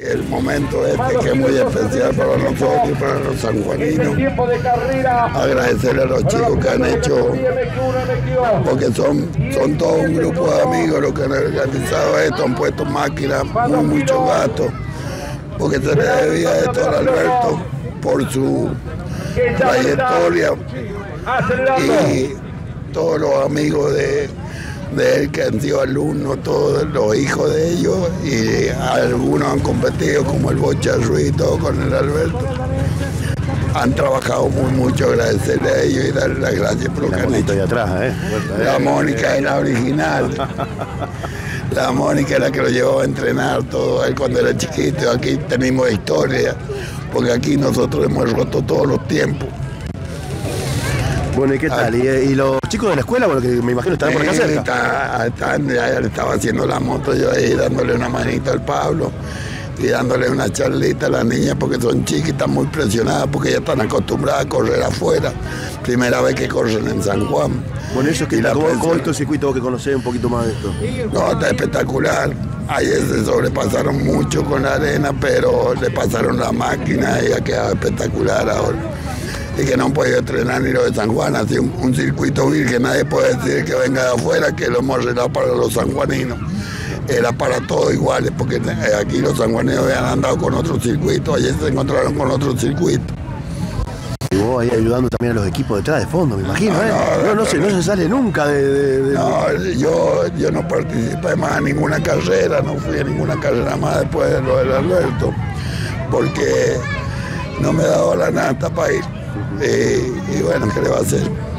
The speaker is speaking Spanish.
El momento este que es muy especial para nosotros y para los sanjuaninos. Agradecerle a los chicos que han hecho, porque son, son todo un grupo de amigos los que han organizado esto, han puesto máquinas, muy, muchos gastos, porque se le debía esto al Alberto por su trayectoria. Y todos los amigos de de él que han sido alumnos, todos los hijos de ellos, y algunos han competido como el Bocha Ruiz, todo con el Alberto. Han trabajado muy mucho, agradecerle a ellos y darle las gracias por lo que han hecho. atrás, ¿eh? La Mónica es la original. La Mónica es la que lo llevó a entrenar todo él cuando era chiquito. Aquí tenemos historia, porque aquí nosotros hemos roto todos los tiempos. Bueno, ¿y qué tal? ¿Y, los chicos de la escuela, bueno, que me imagino están por acá cerca? Está, están, ya estaba haciendo la moto yo ahí, dándole una manita al Pablo y dándole una charlita a las niñas porque son chiquitas, muy presionadas, porque ya están acostumbradas a correr afuera. Primera vez que corren en San Juan. Bueno, eso es que ¿cómo, el circuito que conocés un poquito más de esto? No, está espectacular. Ayer se sobrepasaron mucho con la arena, pero le pasaron la máquina y ha quedado espectacular ahora y que no han podido entrenar ni lo de San Juan, así un, un circuito virgen, nadie puede decir que venga de afuera, que lo hemos arreglado para los sanjuaninos. Era para todos iguales, porque eh, aquí los sanjuaninos habían andado con otro circuito, ayer se encontraron con otro circuito. Y vos ahí ayudando también a los equipos detrás de fondo, me imagino, ¿eh? No, no, se, no se sale nunca de... No, yo, yo no participé más en ninguna carrera, no fui a ninguna carrera más después de lo del Alberto, porque no me he dado la nata para ir y bueno, ¿qué le va a hacer?